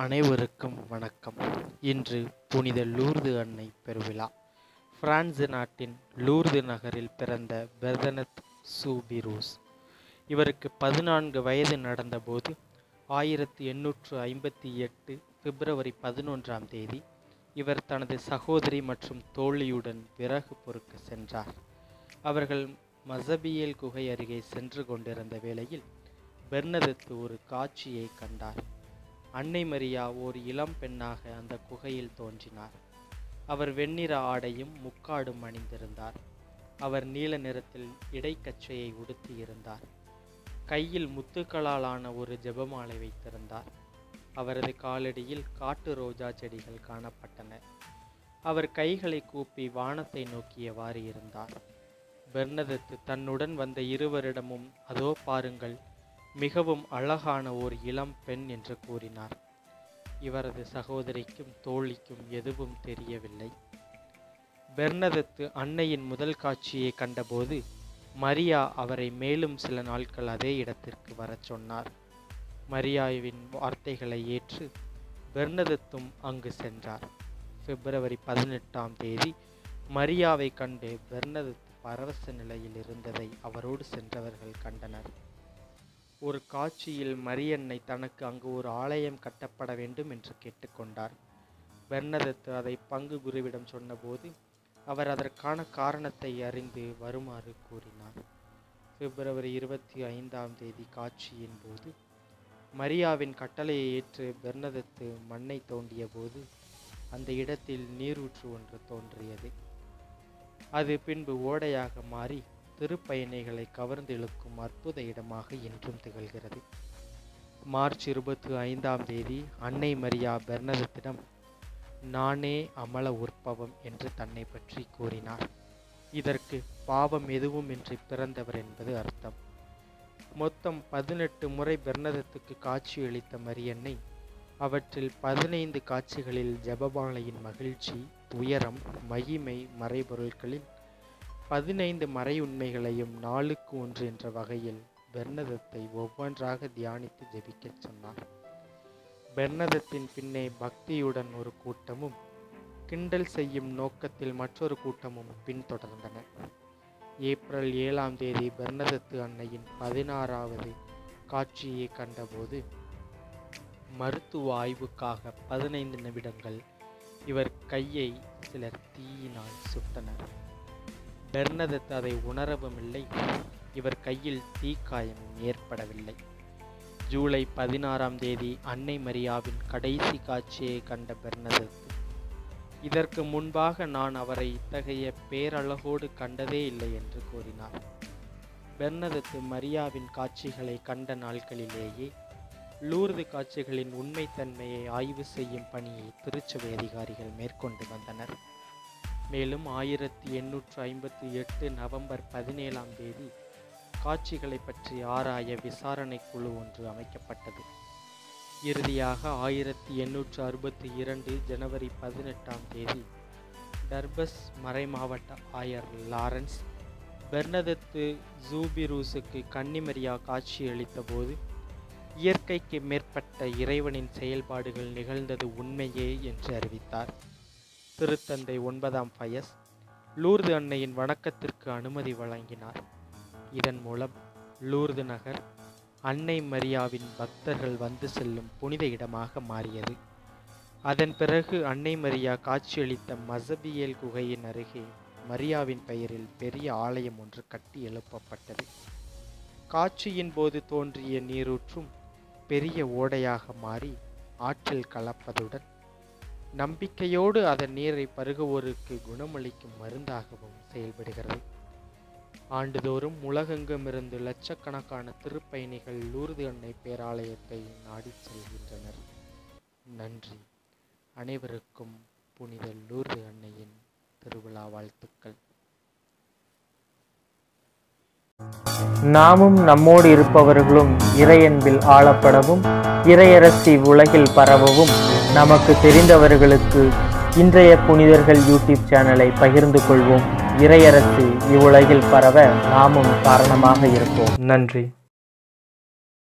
அனைவருக்கும் வணக்கம். இன்று புனித லூர்து அன்னை பெருவிழா. பிரான்ஸ் நாட்டின் லூர்து நகரில் பிறந்த பெர்தனத் சூபிரூஸ். இவருக்கு பதினான்கு வயது நடந்தபோது ஆயிரத்தி எண்ணூற்று ஐம்பத்தி எட்டு பிப்ரவரி பதினொன்றாம் தேதி இவர் தனது சகோதரி மற்றும் தோழியுடன் விறகு பொறுக்க சென்றார். அவர்கள் மசபியல் குகை அருகே சென்று கொண்டிருந்த வேளையில் பெர்னதத்து ஒரு காட்சியை கண்டார். அன்னை மரியா ஓர் இளம் பெண்ணாக அந்த குகையில் தோன்றினார். அவர் வெண்ணிற ஆடையும் முக்காடும் அணிந்திருந்தார். அவர் நீல நிறத்தில் இடைக்கச்சையை உடுத்தி இருந்தார். கையில் முத்துக்களால் ஆன ஒரு ஜெபமாலை வைத்திருந்தார். அவரது காலடியில் காட்டு ரோஜா செடிகள் காணப்பட்டன. அவர் கைகளை கூப்பி வானத்தை நோக்கியவாறு இருந்தார். பெர்னதத்து தன்னுடன் வந்த இருவரிடமும் அதோ பாருங்கள் மிகவும் அழகான ஓர் இளம் பெண் என்று கூறினார். இவரது சகோதரிக்கும் தோழிக்கும் எதுவும் தெரியவில்லை. பெர்னதத்து அன்னையின் முதல் காட்சியை கண்டபோது மரியா அவரை மேலும் சில நாட்கள் அதே இடத்திற்கு வரச் சொன்னார். மரியாவின் வார்த்தைகளை ஏற்று பெர்னதத்தும் அங்கு சென்றார். பிப்ரவரி பதினெட்டாம் தேதி மரியாவை கண்டு பெர்னதத்து பரவச நிலையில் இருந்ததை அவரோடு சென்றவர்கள் கண்டனர். ஒரு காட்சியில் மரியன்னை தனக்கு அங்கு ஒரு ஆலயம் கட்டப்பட வேண்டும் என்று கேட்டுக்கொண்டார். பெர்னதத்து அதை பங்கு குருவிடம் சொன்னபோது அவர் அதற்கான காரணத்தை அறிந்து வருமாறு கூறினார். பிப்ரவரி இருபத்தி ஐந்தாம் தேதி காட்சியின் போது மரியாவின் கட்டளையை ஏற்று பெர்னதத்து மண்ணை தோண்டிய போது அந்த இடத்தில் நீரூற்று ஒன்று தோன்றியது. அது பின்பு ஓடையாக மாறி திருப்பயணிகளை கவர்ந்து இழுக்கும் அற்புத இடமாக இன்றும் திகழ்கிறது. மார்ச் இருபத்தி ஐந்தாம் தேதி அன்னை மரியா பெர்னதத்திடம் நானே அமல உற்பவம் என்று தன்னை பற்றி கூறினார். இதற்கு பாவம் எதுவும் இன்றி பிறந்தவர் என்பது அர்த்தம். மொத்தம் பதினெட்டு முறை பெர்னதத்துக்கு காட்சியளித்த மரியன்னை அவற்றில் பதினைந்து காட்சிகளில் ஜபபாலையின் மகிழ்ச்சி உயரம் மகிமை மறைபொருட்களில் பதினைந்து மறை உண்மைகளையும் நாளுக்கு ஒன்று என்ற வகையில் பெர்னதத்தை ஒவ்வொன்றாக தியானித்து ஜெபிக்கச் சொன்னார். பெர்னதத்தின் பின்னே பக்தியுடன் ஒரு கூட்டமும் கிண்டல் செய்யும் நோக்கத்தில் மற்றொரு கூட்டமும் பின்தொடர்ந்தன. ஏப்ரல் ஏழாம் தேதி பெர்னதத்து அன்னையின் பதினாறாவது காட்சியை கண்டபோது மருத்துவ ஆய்வுக்காக பதினைந்து நிமிடங்கள் இவர் கையை சிலர் தீயினால் சுட்டனர். பெர்னதத் அதை உணரவும் இல்லை. இவர் கையில் தீக்காயமும் ஏற்படவில்லை. ஜூலை பதினாறாம் தேதி அன்னை மரியாவின் கடைசி காட்சியை கண்ட பெர்னதத். இதற்கு முன்பாக நான் அவரை இத்தகைய பேரழகோடு கண்டதே இல்லை என்று கூறினார். பெர்னதத்து மரியாவின் காட்சிகளை கண்ட நாட்களிலேயே லூர்து காட்சிகளின் உண்மைத்தன்மையை ஆய்வு செய்யும் பணியை திருச்சபை அதிகாரிகள் மேற்கொண்டு வந்தனர். மேலும் ஆயிரத்தி எண்ணூற்று ஐம்பத்தி எட்டு நவம்பர் பதினேழாம் தேதி காட்சிகளை பற்றி ஆராய விசாரணை குழு ஒன்று அமைக்கப்பட்டது. இறுதியாக ஆயிரத்தி எண்ணூற்று அறுபத்தி இரண்டு ஜனவரி பதினெட்டாம் தேதி டர்பஸ் மறைமாவட்ட ஆயர் லாரன்ஸ் பெர்னதத்து ஜூபிரூஸுக்கு கன்னிமரியா காட்சியளித்த போது இயற்கைக்கு மேற்பட்ட இறைவனின் செயல்பாடுகள் நிகழ்ந்தது உண்மையே என்று அறிவித்தார். திருத்தந்தை ஒன்பதாம் பயஸ் லூர்து அன்னையின் வணக்கத்திற்கு அனுமதி வழங்கினார். இதன் மூலம் லூர்து நகர் அன்னை மரியாவின் பக்தர்கள் வந்து செல்லும் புனித இடமாக மாறியது. அதன் பிறகு அன்னை மரியா காட்சியளித்த மசபியல் குகையின் அருகே மரியாவின் பெயரில் பெரிய ஆலயம் ஒன்று கட்டி எழுப்பப்பட்டது. காட்சியின் போது தோன்றிய நீரூற்றும் பெரிய ஓடையாக மாறி ஆற்றில் கலப்பதுடன் நம்பிக்கையோடு அதன் நீரை பருகுவோருக்கு குணமளிக்கும் மருந்தாகவும் செயல்படுகிறது. ஆண்டுதோறும் உலகெங்குமிருந்து லட்சக்கணக்கான திருப்பயணிகள் லூர்து அன்னை பேராலயத்தை நாடிச் செல்கின்றனர். நன்றி. அனைவருக்கும் புனித லூர்து அன்னையின் திருவிழா வாழ்த்துக்கள். நாமும் நம்மோடு இருப்பவர்களும் இறையன்பில் ஆளப்படவும் இறையரசி உலகில் பரவவும் நமக்கு தெரிந்தவர்களுக்கு இன்றைய புனிதர்கள் யூடியூப் சேனலை பகிர்ந்து கொள்வோம். இறையரசு இவ்வுலகில் பரவ நாமும் காரணமாக இருப்போம். நன்றி.